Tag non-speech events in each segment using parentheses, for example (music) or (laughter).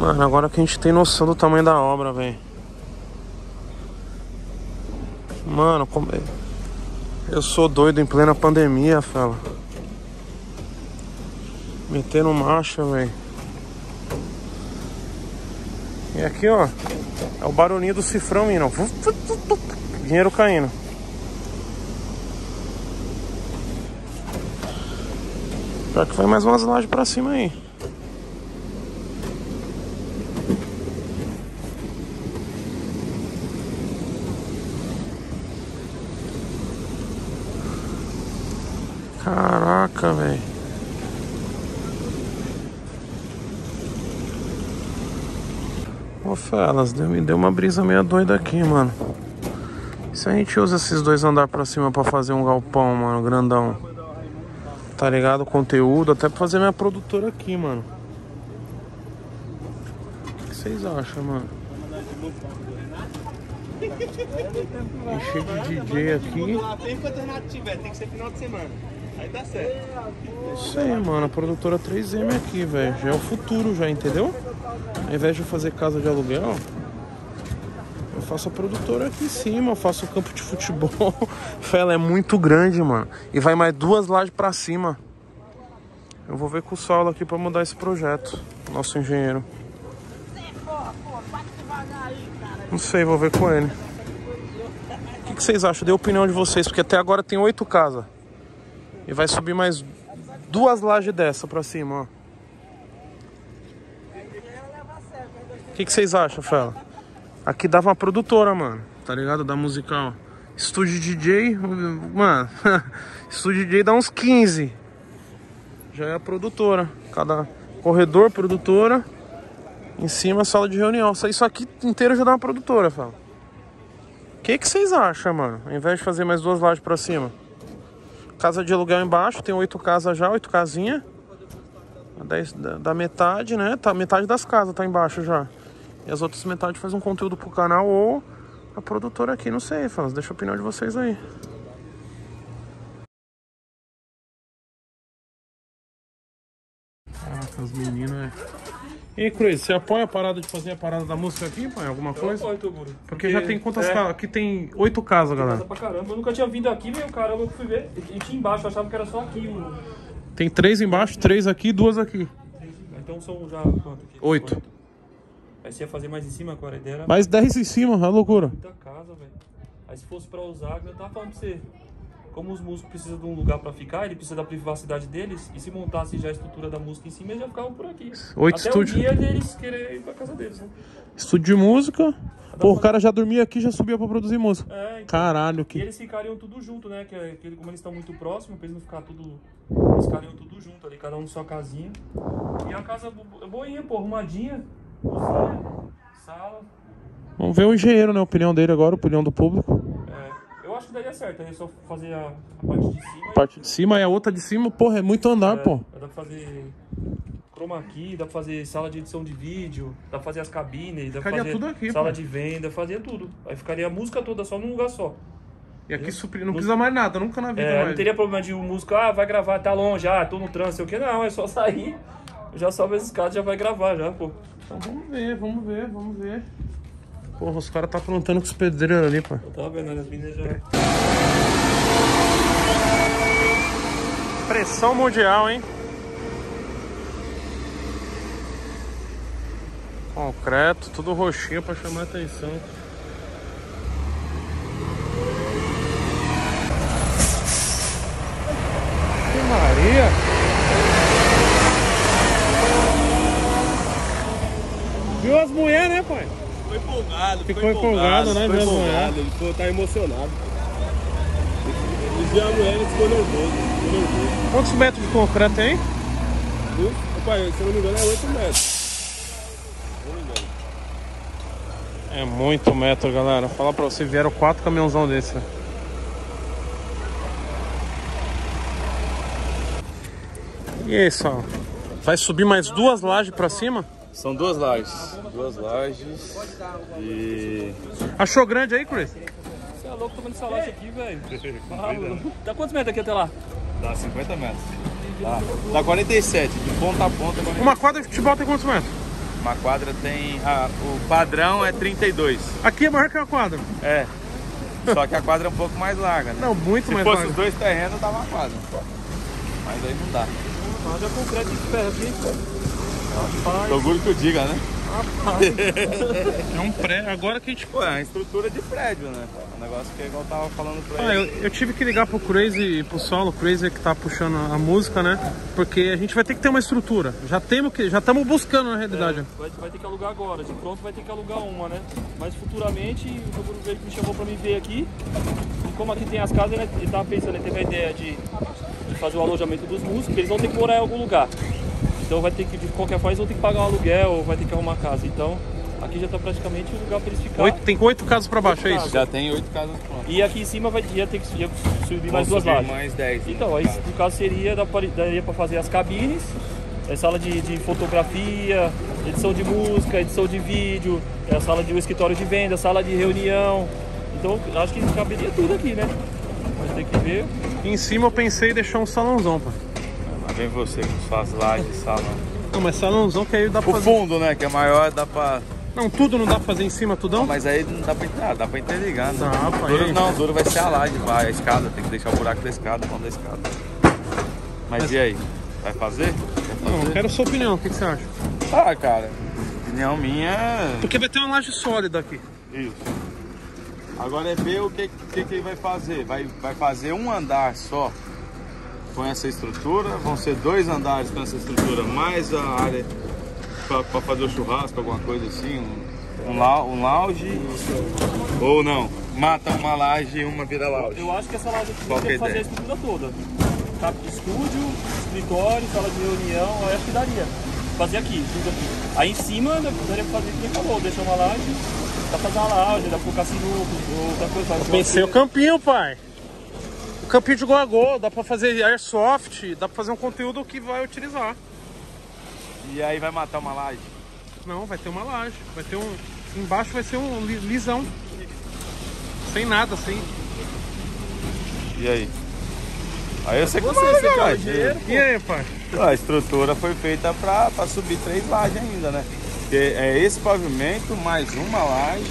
Mano, agora que a gente tem noção do tamanho da obra, velho. Mano, como... é- eu sou doido em plena pandemia, fala. Metendo marcha, velho. E aqui, ó. É o barulhinho do cifrão indo. Dinheiro caindo. Pior que vai mais umas lajes pra cima aí. Caraca, velho. Ô, Felas, deu, me deu uma brisa meio doida aqui, mano. E se a gente usa esses dois andar pra cima pra fazer um galpão, mano, grandão? Tá ligado? Conteúdo, até pra fazer minha produtora aqui, mano. O que vocês acham, mano? Encher de DJ aqui. Tem que ser final de semana. Aí dá certo. Isso aí, mano. A produtora 3M aqui, velho. Já é o futuro, já, entendeu? Ao invés de eu fazer casa de aluguel, eu faço a produtora aqui em cima. Eu faço o campo de futebol. (laughs) Ela é muito grande, mano. E vai mais duas lajes pra cima. Eu vou ver com o Saulo aqui pra mudar esse projeto. Nosso engenheiro. Não sei, vou ver com ele. O que, que vocês acham? Dê a opinião de vocês, porque até agora tem oito casas. E vai subir mais duas lajes dessa pra cima, ó. O que, que vocês acham, Fela? Aqui dava uma produtora, mano. Tá ligado? Da musical. Estúdio DJ, mano. (laughs) Estúdio DJ dá uns 15. Já é a produtora. Cada corredor, produtora. Em cima, sala de reunião. Isso aqui inteiro já dá uma produtora, Fela. O que, que vocês acham, mano? Ao invés de fazer mais duas lajes pra cima. Casa de aluguel embaixo, tem oito casas já, oito casinhas. Dez- Da, da metade, né? Tá, metade das casas tá embaixo já. E as outras metades faz um conteúdo pro canal ou a produtora aqui, não sei, fãs. Deixa a opinião de vocês aí. E Cris, você apoia a parada de fazer a parada da música aqui, pai? Alguma coisa? Oi, Toguro. Porque já tem quantas é, casas? Aqui tem oito casas, Casa galera. pra caramba. Eu nunca tinha vindo aqui, meu caramba, eu fui ver. E tinha embaixo, eu achava que era só aqui. o- Tem três embaixo, três aqui e duas aqui. Então são já quanto aqui? Oito. Aí você ia fazer mais em cima agora, a ideia era Mais dez em cima, é loucura. muita casa, velho. Aí se fosse pra usar, eu tava falando pra você. Como os músicos precisam de um lugar pra ficar, ele precisa da privacidade deles. E se montasse já a estrutura da música em cima, eles já ficavam por aqui. Oito Até estúdios. o dia deles querer ir pra casa deles, né? Estúdio de música. Pô, o cara já dormia aqui já subia pra produzir música. É, então. Caralho, E que. eles ficariam tudo junto, né? Que, é- que como eles estão muito próximos, pra eles não ficar tudo. Eles ficariam tudo junto ali, cada um na sua casinha. E a casa bo- boinha, pô, arrumadinha, cozinha, sala. Vamos ver o engenheiro, né? A opinião dele agora, a opinião do público. É, que daria certo, aí é só fazer a, parte de cima. A parte de cima e a outra de cima, porra, é muito andar, e, é, pô. Dá pra fazer chroma key, dá pra fazer sala de edição de vídeo, dá pra fazer as cabines, dá pra Ficaria fazer tudo aqui, sala pô. de venda, fazia tudo. Aí ficaria a música toda só num lugar só. E aqui supri... não precisa mais nada, nunca na vida É, mais. não teria problema de o músico, ah, vai gravar, tá longe, ah, tô no trânsito, sei o que, não, é só sair, já sobe as escadas, já vai gravar já, pô. Então vamos ver, vamos ver, vamos ver. Porra, os caras tá aprontando com os pedreiros ali, pô. Eu tava vendo, as meninas já... Pressão mundial, hein? Concreto, tudo roxinho pra chamar atenção. Que Maria! Viu as mulheres, né, pai? Ficou empolgado, Ficou empolgado, né, Ficou mesmo, empolgado, ele ficou, tá emocionado. Ele viu a mulher, ficou nervoso, ficou nervoso. Quantos metros de concreto tem? Pai, se eu não me engano, é 8 metros. É muito metro, galera. Falar pra você, vieram quatro caminhãozão desse. né? E aí, só? Vai subir mais duas lajes pra cima? São duas lajes. Duas lajes. E. Achou grande aí, Chris? Você é louco tomando essa laje aqui, velho. (laughs) Dá quantos metros aqui até lá? Dá 50 metros. Dá, dá 47, de ponta a ponta. 47. Uma quadra de futebol tem quantos metros? Uma quadra tem. ah, o padrão é 32. Aqui é maior que a quadra. É. Só que a quadra é um pouco mais larga, né? Não, muito Se mais fosse larga. os dois terrenos, dava uma quadra. Mas aí não dá. Mas é concreto de ferro aqui. Rapaz, Orgulho que eu diga, né? (laughs) É um pré. Agora que a gente. Pô, é uma estrutura de prédio, né? Um negócio que é igual eu tava falando pra Ah, eu, ele. eu tive que ligar pro Crazy e pro solo, o Crazy é que tá puxando a música, né? Porque a gente vai ter que ter uma estrutura. Já temos que. Já estamos buscando na realidade. vai, vai ter que alugar agora. De pronto vai ter que alugar uma, né? Mas futuramente o Dr. Verde me chamou pra me ver aqui. E como aqui tem as casas, ele, ele tava pensando, ele teve a ideia de, de fazer o alojamento dos músicos, eles vão ter que morar em algum lugar. Então vai ter que, de qualquer forma, eles vão ter que pagar um aluguel ou vai ter que arrumar casa. Então aqui já tá praticamente o lugar pra eles ficarem. Oito, tem oito casas pra baixo, é isso? Já tem oito casas prontas. E aqui em cima vai, ia ter que ia subir mais duas subir lajes. mais 10. né, Então, aí caso. no caso seria, daria para fazer as cabines, é sala de, de fotografia, edição de música, edição de vídeo, é a sala de um escritório de venda, sala de reunião. Então acho que caberia tudo aqui, né? Mas tem que ver. E em cima eu pensei em deixar um salãozão, pá. Vem você com suas lajes, salão. Não, mas salãozão que aí dá pra O fazer. fundo, né? Que é maior, dá pra. Não, tudo não dá pra fazer em cima, tudão? Mas aí não dá pra entrar, dá pra interligar, né? Dá, pai. Duro não, duro vai ser a laje, vai, a escada, tem que deixar o buraco da escada, o da escada. Mas, e aí? Vai fazer? Não, eu fazer? quero a sua opinião, o que, que você acha? Ah, cara, opinião minha é Porque vai ter uma laje sólida aqui. isso. Agora é ver o que, que, que ele vai fazer. Vai, vai fazer um andar só com essa estrutura, vão ser dois andares com essa estrutura, mais a área para fazer o churrasco, alguma coisa assim, um, um, um lounge. Ou não, mata uma laje e uma vira lounge. Eu acho que essa laje aqui Qual tem a que fazer a estrutura toda. Tá? Estúdio, escritório, sala de reunião, eu acho que daria. Fazer aqui, tudo aqui. Aí em cima daria pra fazer o que ele falou, deixar uma laje, dá pra fazer uma laje, dá pra colocar sinuco, outra coisa. Pensei o campinho, pai. Campinho de gol a gol, dá pra fazer airsoft, dá pra fazer um conteúdo que vai utilizar. E aí vai matar uma laje. Não, vai ter uma laje. Vai ter um. Embaixo vai ser um li- lisão. Sem nada, sem. E aí? Aí eu sei que Você, dinheiro? E aí, pai? A estrutura foi feita para subir três lajes ainda, né? Porque é esse pavimento mais uma laje,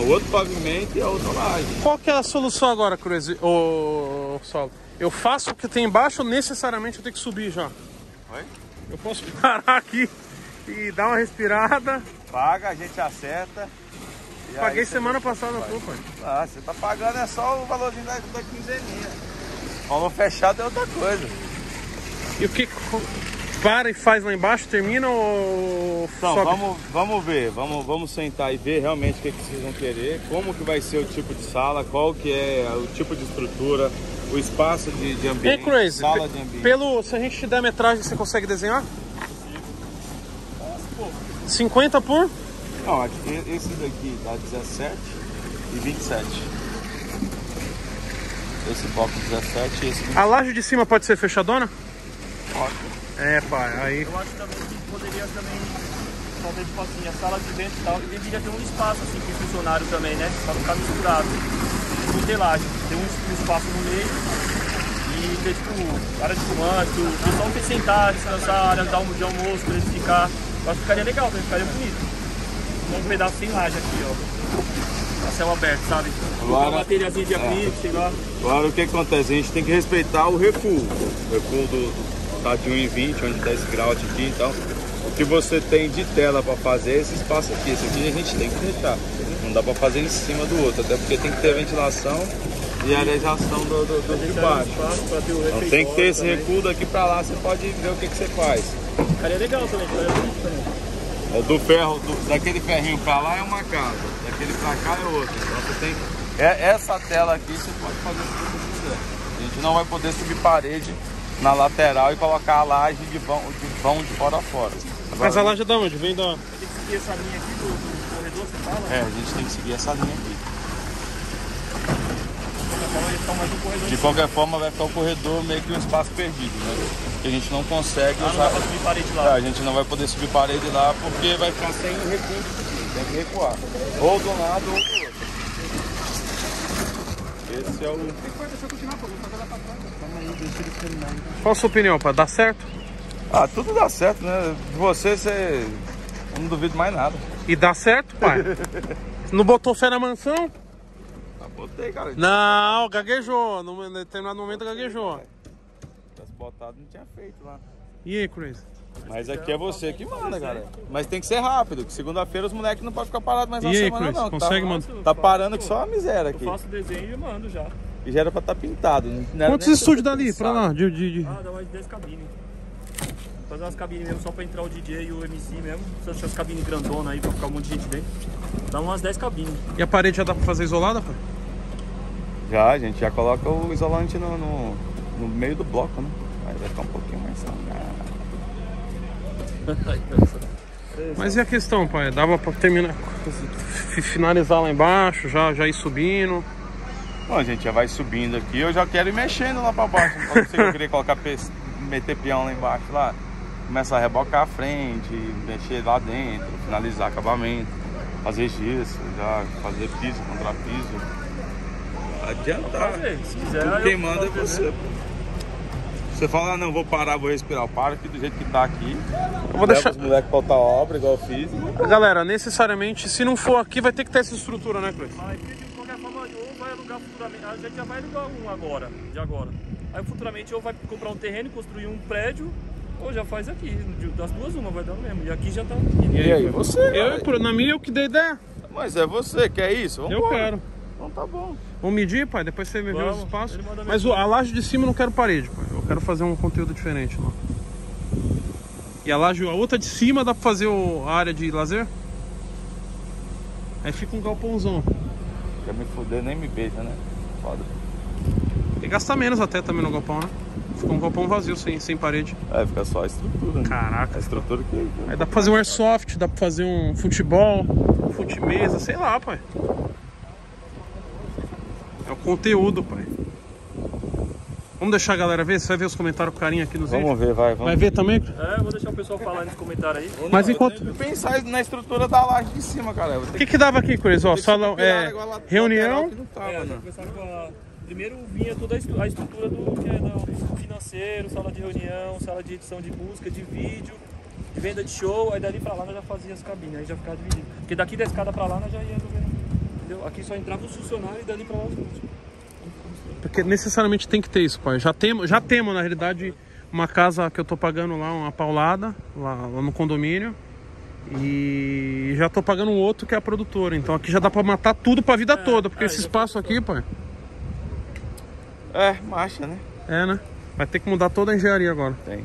o outro pavimento e a outra laje. Qual que é a solução agora, Cruz? Ô, Solo? Eu faço o que tem embaixo ou necessariamente eu tenho que subir já? Oi? Eu posso (laughs) parar aqui e dar uma respirada. Paga, a gente acerta. e Paguei semana passada, pô, pai. Ah, você tá pagando é só o valorzinho da, da quinzeninha. Valor fechado é outra coisa. E o que para e faz lá embaixo, termina ou Então, sobe? vamos, vamos ver, vamos, vamos sentar e ver realmente o que, que vocês vão querer, como que vai ser o tipo de sala, qual que é o tipo de estrutura, o espaço de, de Ei, ambiente, Crazy, sala de ambiente. pelo, se a gente te der metragem, você consegue desenhar? 50 por? Não, aqui, esse daqui dá 17 e 27. Esse bloco 17 e esse 27. A laje de cima pode ser fechadona? Pode. É, pai, aí. Eu acho também que poderia também fazer tipo assim, a sala de dentro e tal, e deveria ter um espaço assim pro funcionário também, né? Pra não ficar misturado. Não ter um, um espaço no meio e ter tipo área de fumante, o pessoal ter sentar, descansar, área de almo- de almoço pra eles ficar. Eu acho que ficaria legal, também, ficaria bonito. Um pedaço sem laje aqui, ó. A céu aberto, sabe? Agora- uma materiazinha de acrílico, sei lá. Agora o que acontece? A gente tem que respeitar o recuo. O recuo do, do tá de 1,20, onde 10 graus aqui, então o que você tem de tela para fazer é esse espaço aqui. Esse aqui a gente tem que deixar. Não dá para fazer em cima do outro, até porque tem que ter ventilação e arejação do, do, do de baixo. Então tem que ter esse também. recuo daqui para lá, você pode ver o que, que você faz. Ficaria legal também. O do ferro, do- daquele ferrinho pra lá é uma casa, daquele pra cá é outra. Então você tem. É, essa tela aqui você pode fazer o que você quiser. A gente não vai poder subir parede na lateral e colocar a laje de vão de, vão de fora a fora. Agora, Mas a laje é da onde? Vem da. Tem que seguir essa linha aqui do, do corredor, você fala? É, a gente tem que seguir essa linha aqui. De qualquer forma vai ficar o corredor meio que um espaço perdido, né? Que a gente não consegue Ah, não usar. pra subir parede É, lá. a gente não vai poder subir parede lá porque vai ficar sem recurso. Tem que recuar. Ou de um lado ou do outro. Esse é o. Qual a sua opinião, pai? Dá certo? Ah, tudo dá certo, né? De você, você. Eu não duvido mais nada. E dá certo, pai. (laughs) Não botou fé na mansão? Ah, botei, cara. Não, gaguejou. Num determinado momento gaguejou. Se botado, não tinha feito lá. E aí, Chris? Mas aqui é você que manda, cara. Mas tem que ser rápido, que segunda-feira os moleques não podem ficar parados mais E uma aí, semana, Chris? não. que Consegue tá, mandar? Tá parando que só a miséria Eu aqui. faço desenho e mando já. E já era pra estar pintado. Não era Quantos estúdios dali pra lá? De, de, de- Ah, dá mais de 10 cabines. Fazer umas cabines mesmo só pra entrar o DJ e o MC mesmo. Precisa achar as cabines grandonas aí pra ficar um monte de gente dentro. Dá umas 10 cabines. E a parede já dá pra fazer isolada, pai? Já, a gente já coloca o isolante no, no, no meio do bloco, né? Aí vai ficar um pouquinho mais salgado. (laughs) Mas e a questão, pai? Dava pra terminar, fi- finalizar lá embaixo, já, já ir subindo. Bom, a gente já vai subindo aqui, eu já quero ir mexendo lá pra baixo. Não ser que eu queria colocar, pe- meter peão lá embaixo lá. Começar a rebocar a frente, mexer lá dentro, finalizar acabamento, fazer gesso, já fazer piso, contrapiso. Adiantar. Fazer, se quiser. Quem manda é você. pô. Você fala, ah, não, vou parar, vou respirar. Paro aqui do jeito que tá aqui. Eu vou deixar. Os moleques pra outra obra, igual eu fiz. Galera, necessariamente, se não for aqui, vai ter que ter essa estrutura, né, Chris? Mas de qualquer forma, ou vai alugar futuramente. A gente já vai alugar um agora, de agora. Aí futuramente ou vai comprar um terreno e construir um prédio, ou já faz aqui. Das duas, uma vai dar o mesmo. E aqui já tá. E aí, você? Eu, por- na minha, eu que dei ideia. Mas é você, quer isso? Vamos Eu quero. Então tá bom. Vamos medir, pai? Depois você me vê os espaços. Mas o- a laje de cima eu não quero parede, pai. Eu quero fazer um conteúdo diferente lá. E a laje, a outra de cima, dá pra fazer o- a área de lazer? Aí fica um galpãozão. Quer me fuder, nem me beija, né? Foda. E gasta menos até também no galpão, né? Fica um galpão vazio, sem, sem parede. É, fica só a estrutura. né? Caraca. A estrutura que. Aí dá pra fazer um airsoft, dá pra fazer um futebol, fute-mesa, sei lá, pai. É o conteúdo, pai. Vamos deixar a galera ver? Você vai ver os comentários com carinho aqui nos vídeos? Vamos ver, vai, vamos Vai ver também? É, vou o pessoal falar nos comentários aí. Mas enquanto- pensar na estrutura da laje de cima, cara. O que que dava aqui, Chris? Ó, superar é, reunião. tava, É, né? a... Primeiro vinha toda a estru- a estrutura do que é do financeiro, sala de reunião, sala de edição de música, de vídeo, de venda de show, aí dali pra lá nós já fazia as cabines, aí já ficava dividido. Porque daqui da escada pra lá nós já ia. Entendeu? Aqui só entrava os funcionários e dali pra lá os músicos. Porque necessariamente tem que ter isso, pai. Já temos, já temos na realidade, uma casa que eu tô pagando lá, uma paulada, lá, lá no condomínio. E já tô pagando um outro que é a produtora. Então aqui já dá pra matar tudo pra vida toda. Porque é, esse espaço aqui, pai, É, marcha, né? é, né? Vai ter que mudar toda a engenharia agora. Tem.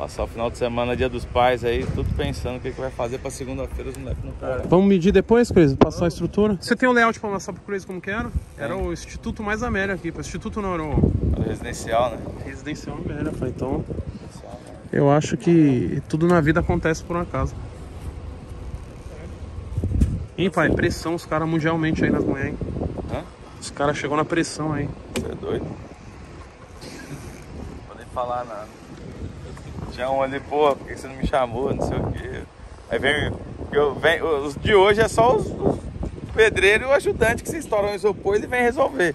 Passar o final de semana, dia dos pais aí, tudo pensando o que, que vai fazer pra segunda-feira os moleques não param. Vamos medir depois, Cris? Passar a estrutura. Você tem o layout pra mostrar pro Cris como que era? Era o Instituto Mais Amélia aqui. pô. Instituto não, era o Era residencial, né? Residencial Amélia. pai. Então, Residencial, né? eu acho que tudo na vida acontece por um acaso. Ih, pai, pressão os caras mundialmente aí nas manhãs, hein? Hã? Os caras chegou na pressão aí. Você é doido? Não vou nem falar nada. Um ali, pô, por que você não me chamou? Não sei o quê. Aí vem. Eu, vem os de hoje é só os, os pedreiros e o ajudante que se estouram o isopor ele vem resolver.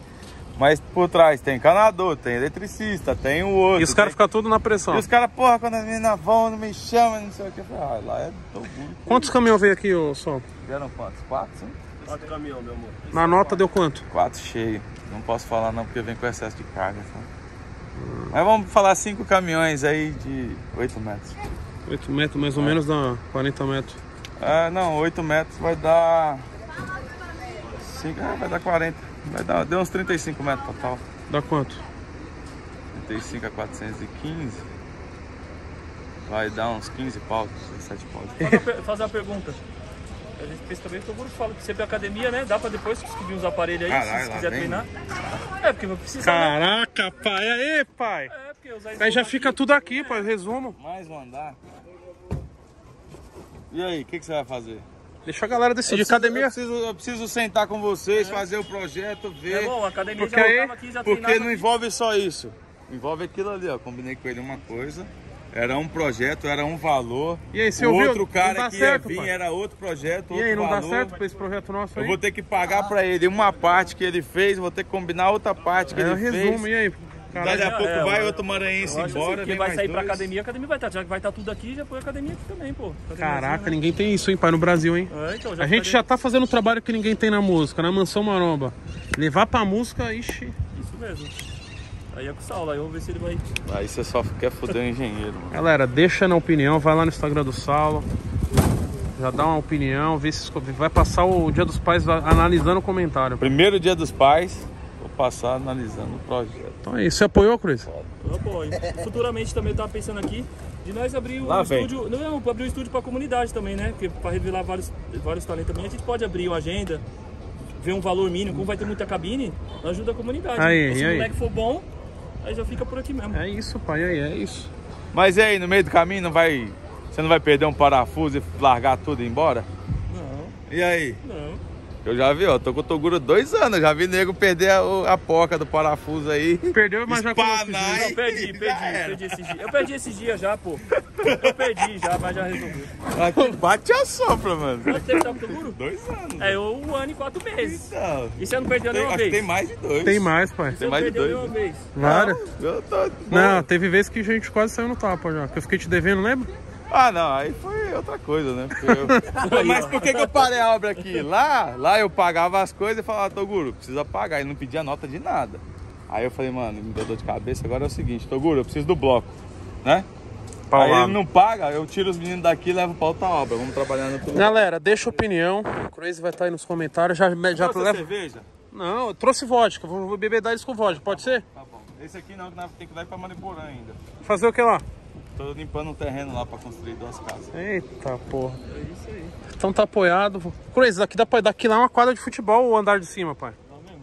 Mas por trás tem encanador, tem eletricista, tem o outro. E os caras tem- ficam tudo na pressão. E os caras, porra, quando as meninas vão, não me chamam, não sei o que. Eu falei, ah, lá é do burro. Quantos caminhões veio aqui, ô Sol? Vieram quantos? Quatro, sim? Quatro caminhão, meu amor. Na nota deu quanto? Quatro cheio. Não posso falar não, porque vem com excesso de carga. sabe? Mas vamos falar cinco caminhões aí de 8 metros. 8 metros, mais ou menos, dá 40 metros. Ah, não, 8 metros vai dar. Cinco, ah, vai dar 40. Vai dar, deu uns 35 metros total. Dá quanto? 35 a 415. Vai dar uns 15 pau, 17 pau. Fazer uma pergunta. A gente pensa também, todo mundo fala que sempre é academia, né? Dá pra depois subir uns aparelhos aí, Caralho, se lá quiser vem. treinar. É, porque vai precisar. né? Caraca, pai. Aí, pai. É, porque usar Aí já fica tudo aqui, pai. Resumo. Mais um andar. E aí, o que, que você vai fazer? Deixa a galera decidir. Eu preciso- Academia. Eu preciso, eu preciso sentar com vocês, fazer o projeto, ver. É bom, a academia Porque já aí- aqui, já Porque não aqui. envolve só isso. Envolve aquilo ali, ó. Combinei com ele uma coisa. Era um projeto, era um valor. E aí, você o ouviu? outro Não cara dá que certo, ia vir pai. era outro projeto, E outro aí, não dá valor. certo pra esse projeto nosso aí? Eu vou ter que pagar pra ele uma parte que ele fez, vou ter que combinar outra parte que É, ele resumo, fez. e aí? Daqui a pouco é, vai outro maranhense assim, embora, porque vem vai sair pra dois. academia, a academia vai estar. Já que vai estar tudo aqui, já põe a academia aqui também, pô. Academiazinha, Caraca, né? ninguém tem isso, hein, pai, no Brasil, hein? É, então, A gente já tá fazendo um trabalho que ninguém tem na música, na Mansão Maromba. Levar pra música, ixi. Isso mesmo. Aí é com o Saulo, aí vamos ver se ele vai. Aí você só quer foder o engenheiro, mano. Galera, deixa na opinião, vai lá no Instagram do Saulo. Já dá uma opinião, vê se vai passar o Dia dos Pais analisando o comentário. Primeiro dia dos pais, vou passar analisando o projeto. Então é isso. Você apoiou, Cruz? Eu apoio. Futuramente também eu tava pensando aqui de nós abrir um Lá vem. estúdio. Não, pra abrir um estúdio pra comunidade também, né? Porque pra revelar vários, vários talentos também, a gente pode abrir uma agenda, ver um valor mínimo, como vai ter muita cabine, ajuda a comunidade. Aí, se e o aí? moleque for bom, aí já fica por aqui mesmo. É isso, pai, aí, é isso. Mas e aí, no meio do caminho, não vai. Você não vai perder um parafuso e largar tudo e ir embora? Não, E aí? não. Eu já vi, ó, tô com o Toguro dois anos, já vi nego perder a, a porca do parafuso aí. Perdeu, mas já Espanar colocou. e- Não, perdi, Já perdi, perdi esses dias. Eu perdi esses dias já, pô. Eu perdi já, mas já resolveu. Aqui bate a sopra, mano. Quanto tempo tá com o Toguro? Dois anos. É, eu um ano e quatro meses. Então, E você não perdeu tem, nenhuma vez? tem mais de dois. Tem mais, pai. Você tem não mais de perdeu dois, nenhuma vez. Várias. Eu tô. Não, teve vezes que a gente quase saiu no tapa já. Que eu fiquei te devendo, lembra? Ah, não, aí foi outra coisa, né? Porque eu- (laughs) Mas por que, que eu parei a obra aqui? Lá, lá eu pagava as coisas e falava, Toguro, precisa pagar. E não pedia nota de nada. Aí eu falei, mano, me deu dor de cabeça, agora é o seguinte, Toguro, eu preciso do bloco, né? Aí ele não paga, eu tiro os meninos daqui e levo pra outra obra. Vamos trabalhar no outro lugar. Galera, deixa a opinião. O Crazy vai estar aí nos comentários. Já, já Trouxe leva. cerveja? Não, eu trouxe vodka. Vou, vou beber isso com vodka, pode ser? Tá bom. Esse aqui não, que nós tem que dar pra Mariporã ainda. Fazer o que lá? Tô limpando um terreno lá pra construir duas casas. Eita porra. É isso aí. Então tá apoiado. Crazy, daqui, dá pra- daqui lá é uma quadra de futebol o andar de cima, pai. Tá mesmo?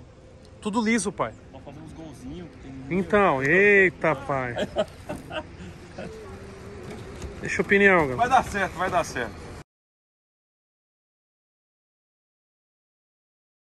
Tudo liso, pai. Vamos fazer uns golzinhos. Tem... Então, eita, pai. (laughs) Deixa a opinião, galera. Vai dar certo, vai dar certo.